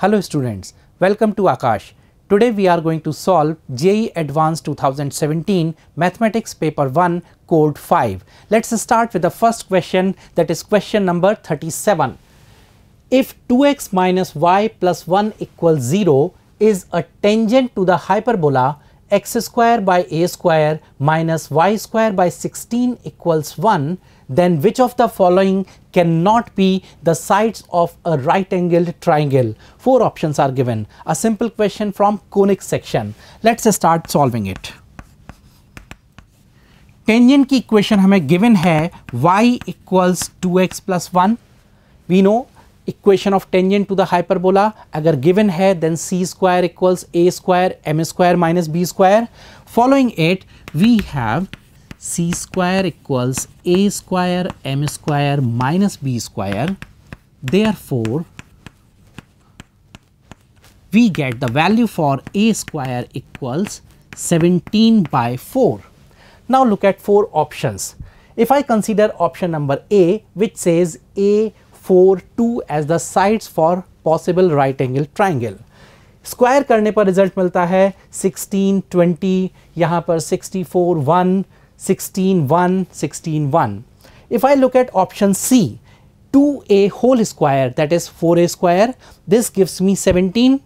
Hello students, welcome to Aakash. Today we are going to solve JEE Advanced 2017 Mathematics Paper 1 Code 5. Let's start with the first question that is question number 37. If 2x minus y plus 1 equals 0 is a tangent to the hyperbola x square by a square minus y square by 16 equals 1 then which of the following cannot be the sides of a right angled triangle four options are given a simple question from conic section let's start solving it tangent की equation हमें given है y equals to x plus one we know equation of tangent to the hyperbola अगर given है then C square equals a square M square minus B square following it we have c square equals a square m square minus b square. Therefore, we get the value for a square equals 17 by 4. Now look at four options. If I consider option number A which says A four two as the sides for possible right angle triangle square करने पर result मिलता है 16, 20, यहाँ पर 64, 1, 16, 1, 16, if I look at option C two A whole square that is four A square this gives me 17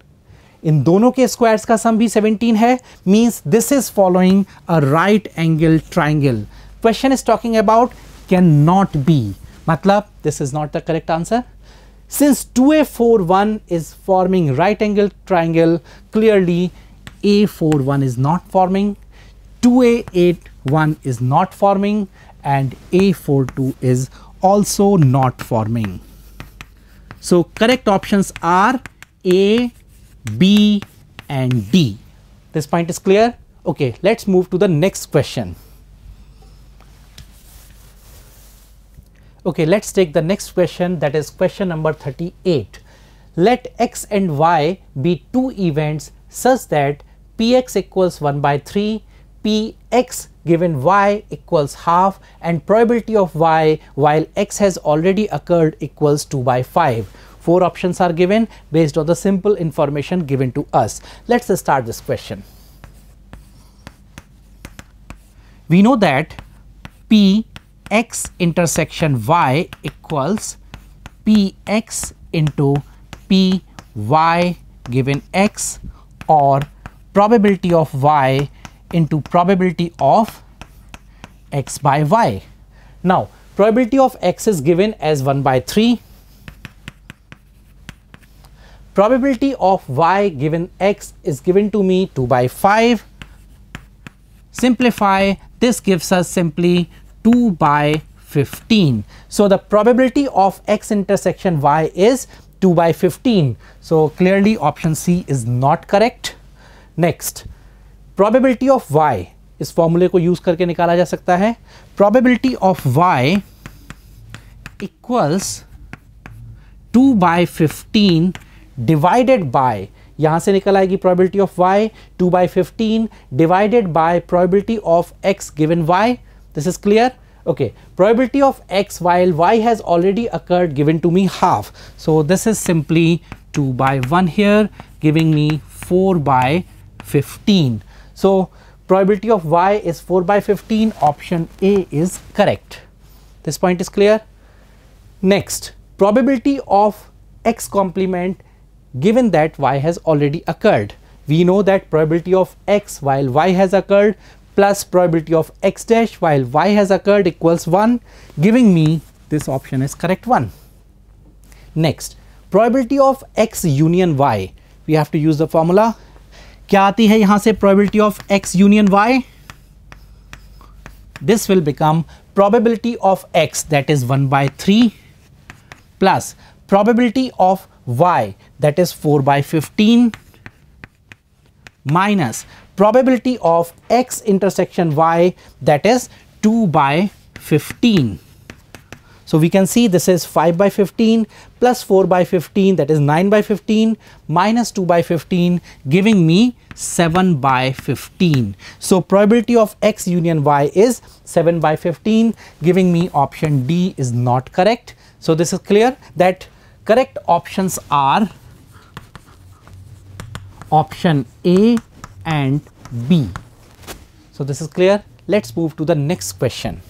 इन दोनों के squares का सम भी 17 है means this is following a right angle triangle question is talking about can not be Matlab, this is not the correct answer. Since 2A41 is forming right angle triangle, clearly A41 is not forming, 2A81 is not forming and A42 is also not forming. So correct options are A, B and D. This point is clear. Okay, let's move to the next question. Okay, let's take the next question that is question number 38. Let x and y be two events such that px equals 1 by 3, px given y equals half and probability of y while x has already occurred equals 2 by 5. Four options are given based on the simple information given to us. Let us start this question. We know that p x intersection y equals px into py given x or probability of y into probability of x by y. Now, probability of x is given as 1 by 3. Probability of y given x is given to me 2 by 5. Simplify, this gives us simply 2 by 15. So the probability of x intersection y is 2 by 15. So clearly option C is not correct. Next, probability of y is formula ko use karke nikala ja sakta hai. probability of y equals 2 by 15 divided by यहाँ से निकल आएगी probability of y 2 by 15 divided by probability of x given y This is clear? Okay, probability of x while y has already occurred given to me half. So this is simply 2 by 1 here giving me 4 by 15. So probability of y is 4 by 15 option A is correct. This point is clear. Next probability of x complement given that y has already occurred. We know that probability of x while y has occurred plus probability of x dash while y has occurred equals 1 giving me this option is correct one. Next probability of x union y we have to use the formula क्या आती है यहां से probability of x union Y this will become probability of x that is 1 by 3 plus probability of y that is 4 by 15 minus probability of x intersection y that is 2 by 15. So, we can see this is 5 by 15 plus 4 by 15 that is 9 by 15 minus 2 by 15 giving me 7 by 15. So, probability of x union y is 7 by 15 giving me option D is not correct. So, this is clear that correct options are option A and B. So, this is clear. Let us move to the next question.